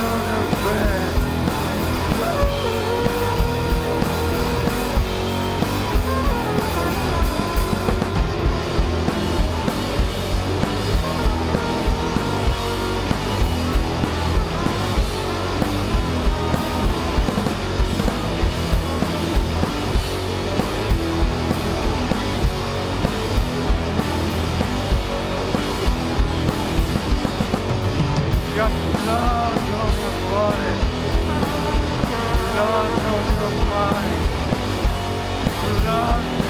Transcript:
Oh, no